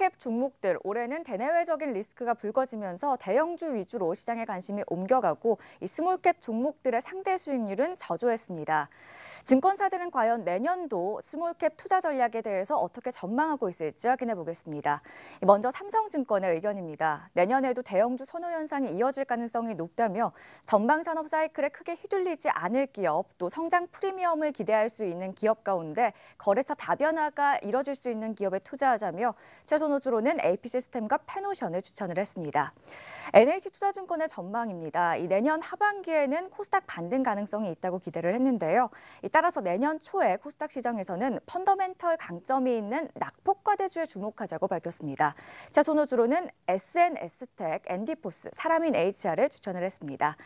small cap 종목들 올해는 대내외적인 리스크가 불거지면서 대형주 위주로 시장의 관심이 옮겨가고 이 small cap 종목들의 상대 수익률은 저조했습니다. 증권사들은 과연 내년도 small cap 투자 전략에 대해서 어떻게 전망하고 있을지 확인해 보겠습니다. 먼저 삼성증권의 의견입니다. 내년에도 대형주 선호 현상이 이어질 가능성이 높다며 전방 산업 사이클에 크게 휘둘리지 않을 기업 또 성장 프리미엄을 기대할 수 있는 기업 가운데 거래처 다변화가 이뤄질 수 있는 기업에 투자하자며 최 선호주로는 AP시스템과 페노션을 추천을 했습니다. NH투자증권의 전망입니다. 이 내년 하반기에는 코스닥 반등 가능성이 있다고 기대를 했는데요. 따라서 내년 초에 코스닥 시장에서는 펀더멘털 강점이 있는 낙폭과대주에 주목하자고 밝혔습니다. 최선호주로는 SNS텍, 엔디포스, 사람인 HR을 추천을 했습니다.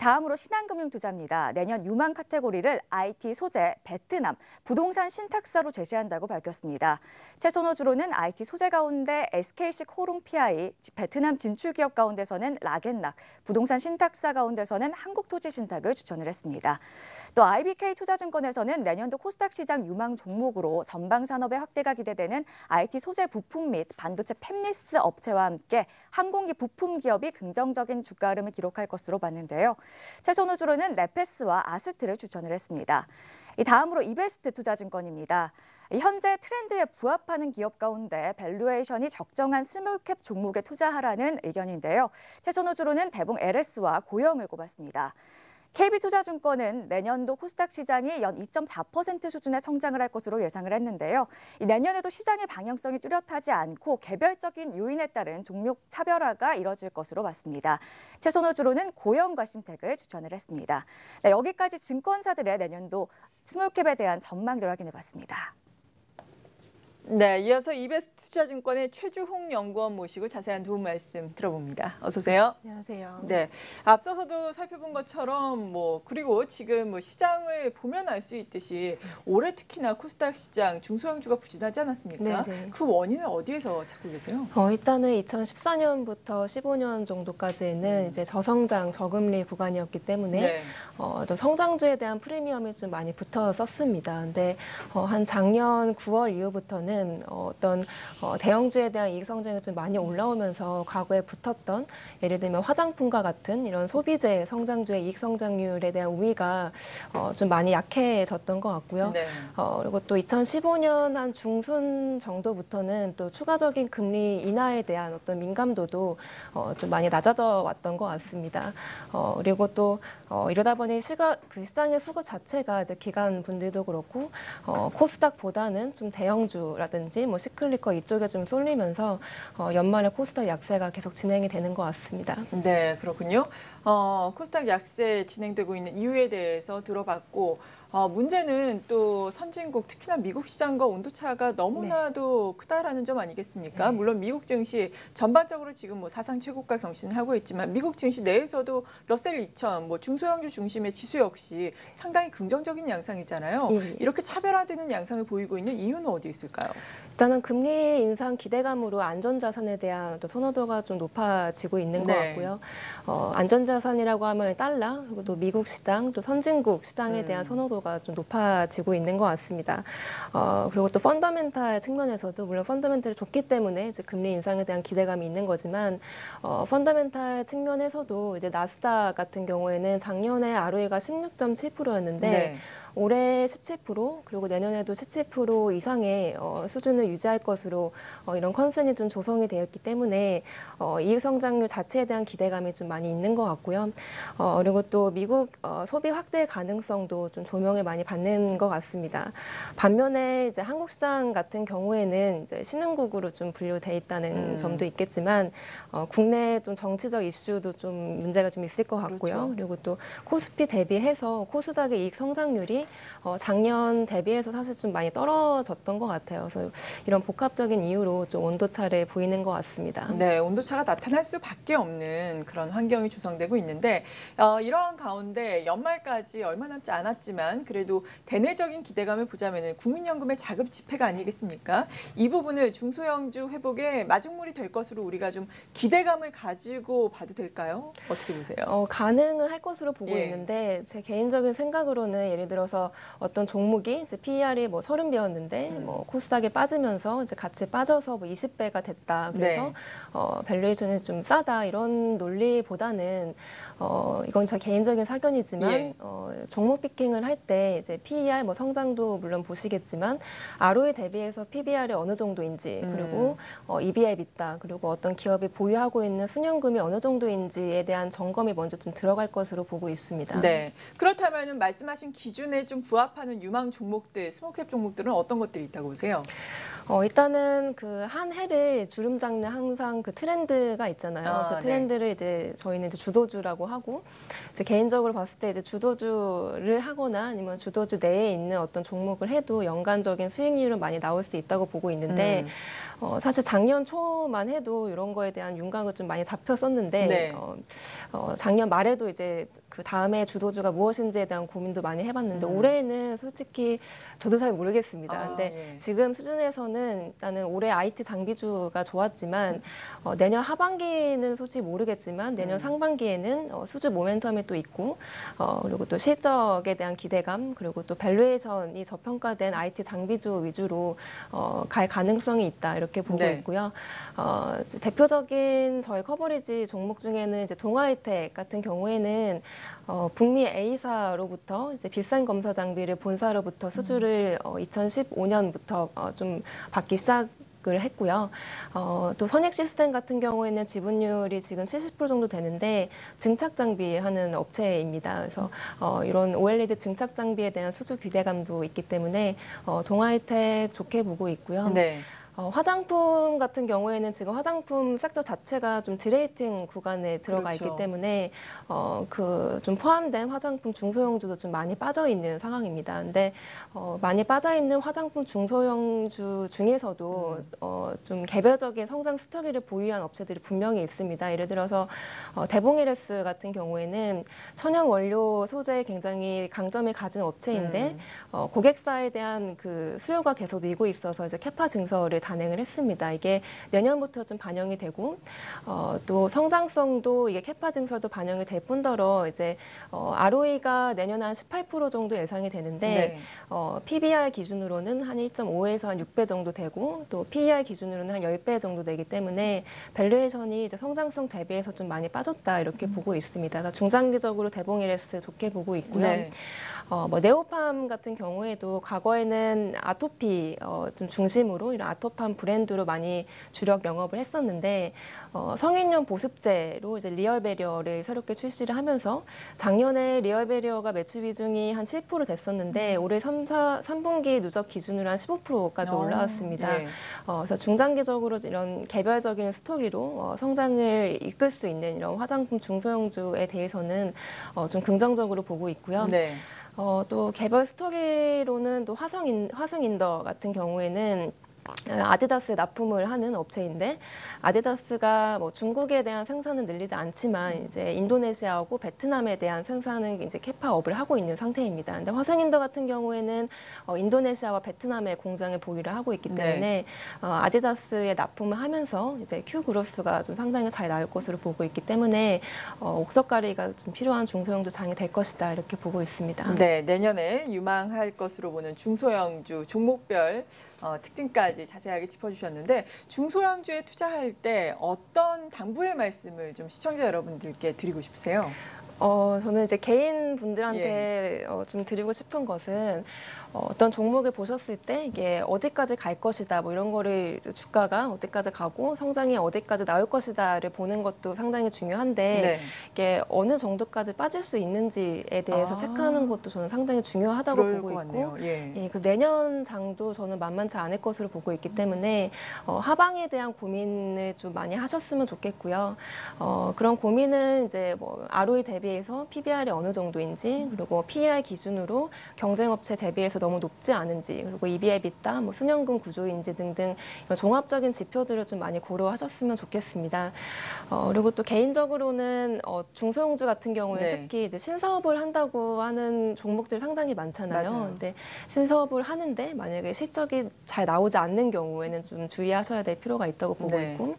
다음으로 신한금융투자입니다. 내년 유망 카테고리를 IT 소재, 베트남, 부동산 신탁사로 제시한다고 밝혔습니다. 최선호주로는 IT 소재 가 운데 SKC 코롱 PI, 베트남 진출 기업 가운데서는 라겐락, 부동산 신탁사 가운데서는 한국토지신탁을 추천을 했습니다. 또 IBK 투자증권에서는 내년도 코스닥 시장 유망 종목으로 전방 산업의 확대가 기대되는 IT 소재 부품 및 반도체 팹리스 업체와 함께 항공기 부품 기업이 긍정적인 주가 흐름을 기록할 것으로 봤는데요. 최선호 주로는 네패스와 아스트를 추천을 했습니다. 다음으로 이베스트 투자증권입니다. 현재 트렌드에 부합하는 기업 가운데 valuation이 적정한 small cap 종목에 투자하라는 의견인데요. 최선호 주로는 대봉 LS와 고영을 꼽았습니다. KB투자증권은 내년도 코스닥 시장이 연 2.4% 수준의 성장을 할 것으로 예상을 했는데요. 내년에도 시장의 방향성이 뚜렷하지 않고 개별적인 요인에 따른 종목 차별화가 이뤄질 것으로 봤습니다. 최선호 주로는 고영과 심택을 추천을 했습니다. 네, 여기까지 증권사들의 내년도 스몰캡에 대한 전망들 확인해봤습니다. 네, 이어서 이베스트 투자증권의 최주홍 연구원 모시고 자세한 도움 말씀 들어봅니다. 어서 오세요. 안녕하세요. 네, 앞서서도 살펴본 것처럼 뭐 그리고 지금 뭐 시장을 보면 알 수 있듯이 올해 특히나 코스닥 시장 중소형주가 부진하지 않았습니까? 네네. 그 원인은 어디에서 찾고 계세요? 어, 일단은 2014년부터 15년 정도까지는 이제 저성장, 저금리 구간이었기 때문에 네. 어, 또 성장주에 대한 프리미엄이 좀 많이 붙었었습니다. 근데 어, 한 작년 9월 이후부터는 어, 어떤 어, 대형주에 대한 이익 성장이 좀 많이 올라오면서 과거에 붙었던 예를 들면 화장품과 같은 이런 소비재 성장주의 이익 성장률에 대한 우위가 어, 좀 많이 약해졌던 것 같고요. 네. 어, 그리고 또 2015년 한 중순 정도부터는 또 추가적인 금리 인하에 대한 어떤 민감도도 어, 좀 많이 낮아져 왔던 것 같습니다. 어, 그리고 또 어, 이러다 보니 시가, 그 시장의 수급 자체가 이제 기관 분들도 그렇고 어, 코스닥보다는 좀 대형주라든지 뭐 시클리커 이쪽에 좀 쏠리면서 어, 연말에 코스닥 약세가 계속 진행이 되는 것 같습니다. 네, 그렇군요. 어, 코스닥 약세 진행되고 있는 이유에 대해서 들어봤고 어, 문제는 또 선진국 특히나 미국 시장과 온도차가 너무나도 크다라는 점 아니겠습니까? 네. 물론 미국 증시 전반적으로 지금 뭐 사상 최고가 경신을 하고 있지만 미국 증시 내에서도 러셀 2000, 뭐 중소형주 중심의 지수 역시 상당히 긍정적인 양상이잖아요. 예, 예. 이렇게 차별화되는 양상을 보이고 있는 이유는 어디 있을까요? 일단은 금리 인상 기대감으로 안전자산에 대한 또 선호도가 좀 높아지고 있는 것 네. 같고요. 어, 안전자산이라고 하면 달러 그리고 또 미국 시장 또 선진국 시장에 음. 대한 선호도가 좀 높아지고 있는 것 같습니다. 어, 그리고 또 펀더멘탈 측면에서도 물론 펀더멘탈이 좋기 때문에 이제 금리 인상에 대한 기대감이 있는 거지만 어, 펀더멘탈 측면에서도 이제 나스닥 같은 경우에는 작년에 ROE가 16.7%였는데 네. 올해 17% 그리고 내년에도 17% 이상의 어, 수준을 유지할 것으로 어, 이런 컨센이 좀 조성이 되었기 때문에 어, 이익 성장률 자체에 대한 기대감이 좀 많이 있는 것 같고요. 어, 그리고 또 미국 어, 소비 확대 가능성도 좀 조명을 많이 받는 것 같습니다. 반면에 이제 한국 시장 같은 경우에는 이제 신흥국으로 좀 분류돼 있다는 음. 점도 있겠지만 어, 국내 좀 정치적 이슈도 좀 문제가 좀 있을 것 같고요. 그렇죠. 그리고 또 코스피 대비해서 코스닥의 이익 성장률이 어, 작년 대비해서 사실 좀 많이 떨어졌던 것 같아요. 그래서 이런 복합적인 이유로 좀 온도 차를 보이는 것 같습니다. 네, 온도 차가 나타날 수밖에 없는 그런 환경이 조성되고 있는데 어, 이러한 가운데 연말까지 얼마 남지 않았지만 그래도 대내적인 기대감을 보자면 국민연금의 자급 집회가 아니겠습니까? 이 부분을 중소형주 회복의 마중물이 될 것으로 우리가 좀 기대감을 가지고 봐도 될까요? 어떻게 보세요? 어, 가능은 할 것으로 보고 예. 있는데 제 개인적인 생각으로는 예를 들어서 들어서 어떤 종목이 이제 PER이 뭐 30배였는데 음. 뭐 코스닥에 빠지면서 이제 같이 빠져서 뭐 20배가 됐다. 그래서 네. 어, valuation이 좀 싸다 이런 논리보다는 어, 이건 제 개인적인 사견이지만 예. 어, 종목 picking을 할 때 이제 PER 뭐 성장도 물론 보시겠지만 ROE 대비해서 PBR이 어느 정도인지 음. 그리고 어, EBITDA 그리고 어떤 기업이 보유하고 있는 순현금이 어느 정도인지에 대한 점검이 먼저 좀 들어갈 것으로 보고 있습니다. 네. 그렇다면 말씀하신 기준에 좀 부합하는 유망 종목들, small cap 종목들은 어떤 것들이 있다고 보세요? 어, 일단은 그 한 해를 주름 잡는 항상 그 트렌드가 있잖아요. 아, 그 네. 트렌드를 이제 저희는 이제 주도주라고 하고 이제 개인적으로 봤을 때 이제 주도주를 하거나 아니면 주도주 내에 있는 어떤 종목을 해도 연간적인 수익률은 많이 나올 수 있다고 보고 있는데 음. 어, 사실 작년 초만 해도 이런 거에 대한 윤곽을 좀 많이 잡혔었는데 네. 어, 어, 작년 말에도 이제 그 다음에 주도주가 무엇인지에 대한 고민도 많이 해봤는데 음. 올해는 솔직히 저도 잘 모르겠습니다. 아, 근데 예. 지금 수준에서는 일단은 올해 IT 장비주가 좋았지만 어, 내년 하반기는 솔직히 모르겠지만 내년 음. 상반기에는 어, 수주 모멘텀이 또 있고 어, 그리고 또 실적에 대한 기대감 그리고 또 valuation이 저평가된 IT 장비주 위주로 어, 갈 가능성이 있다 이렇게 보고 네. 있고요. 어, 대표적인 저희 커버리지 종목 중에는 이제 동아이텍 같은 경우에는 어, 북미 A사로부터 이제 비싼 검사 장비를 본사로부터 수주를 어, 2015년부터 어, 좀 받기 시작. 을 했고요. 어, 또 선익 시스템 같은 경우에는 지분율이 지금 70% 정도 되는데 증착 장비 하는 업체입니다. 그래서 어, 이런 OLED 증착 장비에 대한 수주 기대감도 있기 때문에 어, 동아엘텍 좋게 보고 있고요. 네. 어, 화장품 같은 경우에는 지금 화장품 섹터 자체가 좀 derating 구간에 들어가 그렇죠. 있기 때문에 어, 그 좀 포함된 화장품 중소형주도 좀 많이 빠져 있는 상황입니다. 근데 어, 많이 빠져 있는 화장품 중소형주 중에서도 음. 어, 좀 개별적인 성장 스토리를 보유한 업체들이 분명히 있습니다. 예를 들어서 어, 대봉LS 같은 경우에는 천연 원료 소재에 굉장히 강점을 가진 업체인데 음. 어, 고객사에 대한 그 수요가 계속 늘고 있어서 이제 capa 증설을 단행을 했습니다. 이게 내년부터 좀 반영이 되고 어, 또 성장성도 이게 capa 증설도 반영이 될 뿐더러 이제 어, ROE가 내년에 한18% 정도 예상이 되는데 네. 어, PBR 기준으로는 한 1.5에서 한 6배 정도 되고 또 PER 기준으로는 한 10배 정도 되기 때문에 valuation이 이제 성장성 대비해서 좀 많이 빠졌다 이렇게 보고 있습니다. 그래서 중장기적으로 대봉LS 좋게 보고 있고요. 네. 어, 뭐 네오팜 같은 경우에도 과거에는 아토피 어, 좀 중심으로 이런 아토팜 브랜드로 많이 주력 영업을 했었는데 어, 성인용 보습제로 이제 리얼 베리어를 새롭게 출시를 하면서 작년에 리얼 베리어가 매출 비중이 한 7% 됐었는데 올해 3, 4, 3분기 누적 기준으로 한 15%까지 어, 올라왔습니다. 네. 어, 그래서 중장기적으로 이런 개별적인 스토리로 어, 성장을 이끌 수 있는 이런 화장품 중소형주에 대해서는 어, 좀 긍정적으로 보고 있고요. 네. 어, 또 개별 스토리로는 또 화승 인, 화승인더 같은 경우에는 어, 아디다스에 납품을 하는 업체인데 아디다스가 뭐 중국에 대한 생산은 늘리지 않지만 이제 인도네시아하고 베트남에 대한 생산은 이제 capa up을 하고 있는 상태입니다. 근데 화승인더 같은 경우에는 어, 인도네시아와 베트남에 공장을 보유를 하고 있기 때문에 어, 아디다스에 납품을 하면서 이제 Q growth가 좀 상당히 잘 나올 것으로 보고 있기 때문에 어, 옥석가리가 좀 필요한 중소형도 장이 될 것이다 이렇게 보고 있습니다. 네, 내년에 유망할 것으로 보는 중소형주 종목별 어, 특징까지 자세하게 짚어주셨는데 중소형주에 투자할 때 어떤 당부의 말씀을 좀 시청자 여러분들께 드리고 싶으세요? 어, 저는 이제 개인 분들한테 어, 좀 드리고 싶은 것은 어, 어떤 종목을 보셨을 때 이게 어디까지 갈 것이다, 뭐 이런 거를 주가가 어디까지 가고 성장이 어디까지 나올 것이다를 보는 것도 상당히 중요한데 네. 이게 어느 정도까지 빠질 수 있는지에 대해서 아. 체크하는 것도 저는 상당히 중요하다고 보고 것 있고. 예. 예, 그 내년 장도 저는 만만치 않을 것으로 보고 있기 때문에 어, 하방에 대한 고민을 좀 많이 하셨으면 좋겠고요. 어, 그런 고민은 이제 뭐 ROE 대비 해서 PBR이 어느 정도인지 그리고 PER 기준으로 경쟁업체 대비해서 너무 높지 않은지 그리고 EBITA, 뭐 수년금 구조인지 등등 이런 종합적인 지표들을 좀 많이 고려하셨으면 좋겠습니다. 어, 그리고 또 개인적으로는 어, 중소형주 같은 경우에 네. 특히 이제 신사업을 한다고 하는 종목들 상당히 많잖아요. 맞아요. 근데 신사업을 하는데 만약에 실적이 잘 나오지 않는 경우에는 좀 주의하셔야 될 필요가 있다고 보고 네. 있고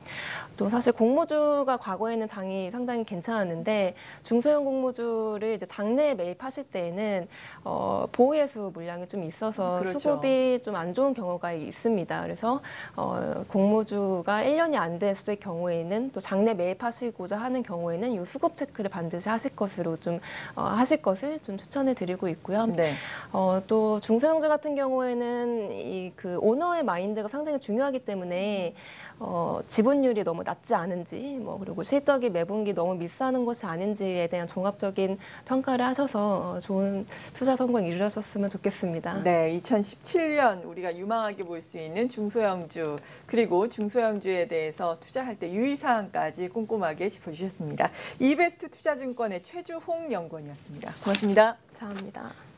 또 사실 공모주가 과거에는 장이 상당히 괜찮았는데 중소형 공모주를 이제 장내에 매입하실 때에는 어, 보호예수 물량이 좀 있어서 그렇죠. 수급이 좀 안 좋은 경우가 있습니다. 그래서 어, 공모주가 1년이 안 됐을 경우에는 또 장내 매입하시고자 하는 경우에는 이 수급 체크를 반드시 하실 것으로 좀 어, 하실 것을 좀 추천해 드리고 있고요. 네. 어, 또 중소형주 같은 경우에는 이 그 오너의 마인드가 상당히 중요하기 때문에 어, 지분율이 너무 낮지 않은지 뭐 그리고 실적이 매분기 너무 미스하는 것이 아닌지에 대한 종합적인 평가를 하셔서 어, 좋은 투자 성공 이루셨으면 좋겠습니다. 네, 2017년 우리가 유망하게 볼 수 있는 중소형주 그리고 중소형주에 대해서 투자할 때 유의사항까지 꼼꼼하게 짚어주셨습니다. 이베스트 투자증권의 최주홍 연구원이었습니다. 고맙습니다. 감사합니다.